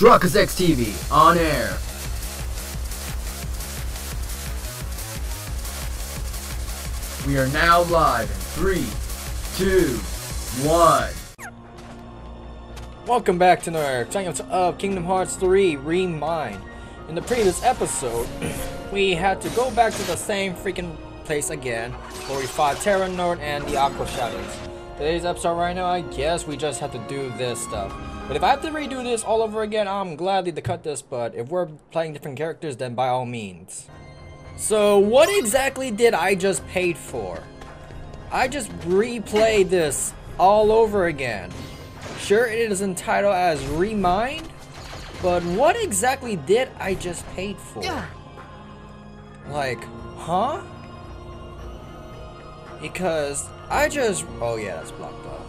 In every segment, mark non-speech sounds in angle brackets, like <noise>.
ShirakoZXTV on air. We are now live in three, two, one. Welcome back to our Triumphs of Kingdom Hearts 3 Remind. In the previous episode, <clears throat> we had to go back to the same freaking place again, where we fought Terranort and the Aqua Shadows. Today's episode right now, I guess we just have to do this stuff. But if I have to redo this all over again, I'm gladly to cut this, but if we're playing different characters, then by all means. So, what exactly did I just paid for? I just replayed this all over again. Sure, it is entitled as Remind, but what exactly did I just paid for? Like, huh? Because I just, oh yeah, that's blocked off.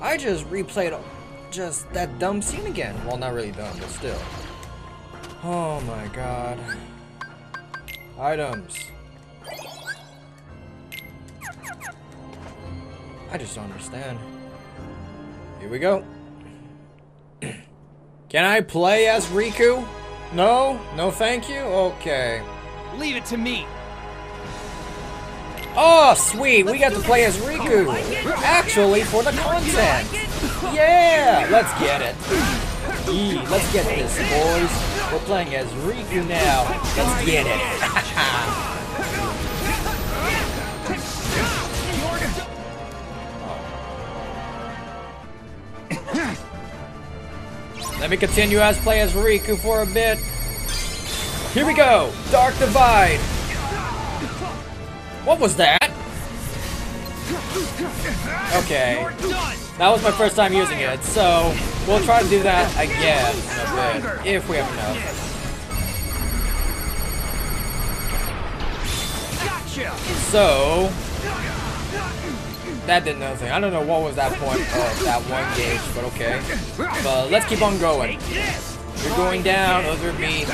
I just replayed just that dumb scene again. Well, not really dumb, but still. Oh my god. Items. I just don't understand. Here we go. <clears throat> Can I play as Riku? No? No thank you? Okay. Leave it to me. Oh, sweet! We got to play as Riku! Actually, for the content! Yeah! Let's get it! Yee, let's get this, boys! We're playing as Riku now. Let's get it! <laughs> Let me continue as play as Riku for a bit. Here we go! Dark Divide! What was that? Okay. That was my first time using it, so we'll try to do that again bit, if we have enough. So, that did nothing. I don't know what was that point of that one gauge, but okay. But let's keep on going. You're going down, other me.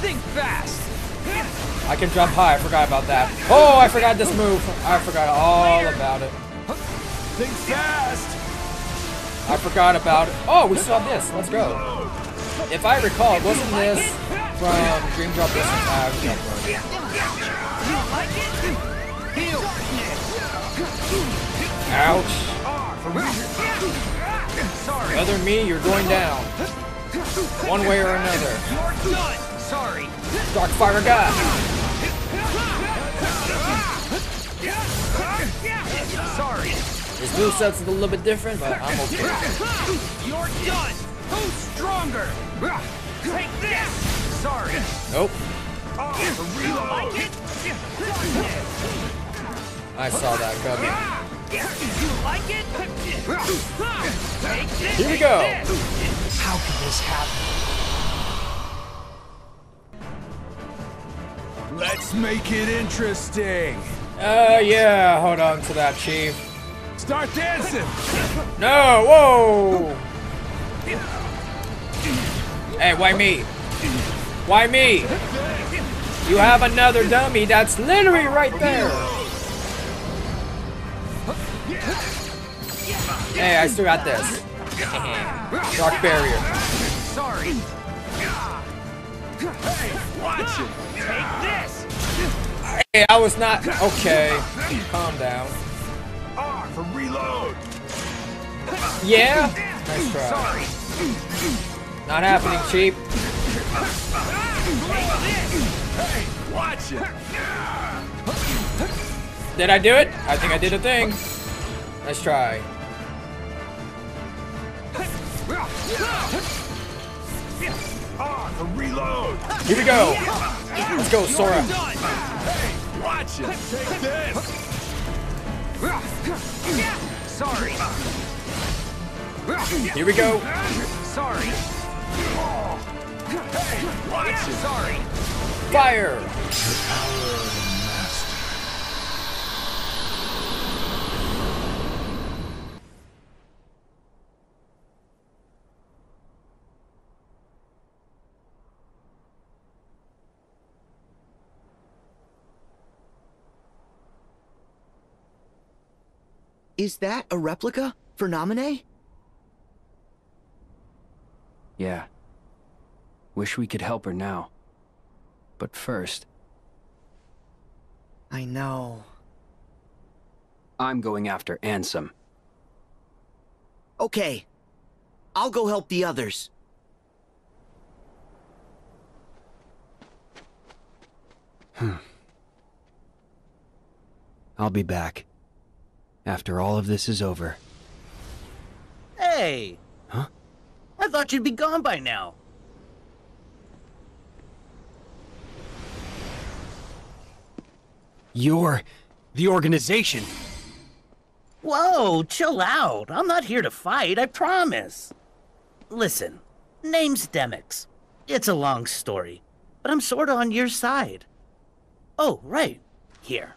Think fast. I can jump high. I forgot about that. Oh, I forgot this move. I forgot all about it. Think fast. I forgot about it. Oh, we saw this. Let's go. If I recall, wasn't this from Dream Drop Distance? Ah, Jump Heal. Ouch. Sorry. Other me, you're going down. One way or another. Sorry. Dark Firaga. Sorry. His moveset's a little bit different, but I'm okay. You're done. Who's stronger? Take this. Sorry. Nope. Oh, Reload. I saw that coming. You like it? Take this. Here we go. How could this happen? Let's make it interesting. Uh, yeah, hold on to that, Chief. Start dancing. No, whoa! Hey, why me? Why me? You have another dummy that's literally right there. Hey, I still got this. <laughs> Dark barrier. Hey, I was not. Okay, calm down. R for reload. Yeah? Nice try. Sorry. Not happening, cheap. Hey, watch it. Did I do it? I think I did a thing. Let's try. R for reload. Here we go. Let's go, Sora. Done. Hey, watch it. Take this. Sorry. Here we go. Sorry. Hey, watch it. Sorry. Fire. Is that a replica for Naminé? Yeah. Wish we could help her now. But first, I know. I'm going after Ansem. Okay. I'll go help the others. Hmm. I'll be back. After all of this is over. Hey! Huh? I thought you'd be gone by now. You're... the organization! Whoa, chill out. I'm not here to fight, I promise. Listen, name's Demyx. It's a long story, but I'm sorta on your side. Oh, right. Here.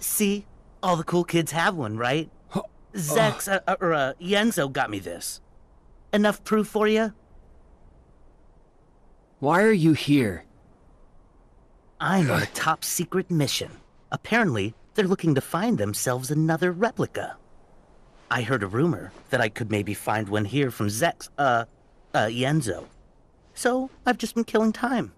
See? All the cool kids have one, right? Zex, uh, uh, or uh, Ienzo got me this. Enough proof for you? Why are you here? I'm on a top secret mission. Apparently, they're looking to find themselves another replica. I heard a rumor that I could maybe find one here from Zex, uh, uh, Ienzo. So, I've just been killing time.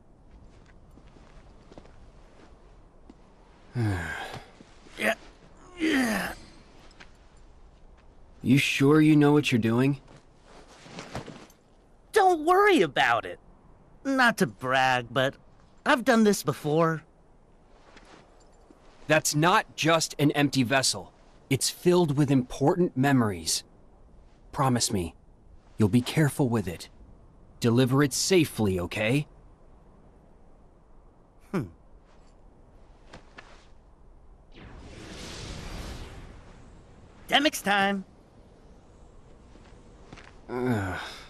yeah, yeah. You sure you know what you're doing? Don't worry about it. Not to brag, but I've done this before. That's not just an empty vessel. It's filled with important memories. Promise me, you'll be careful with it. Deliver it safely, okay? Hmm. Demyx time. Ugh.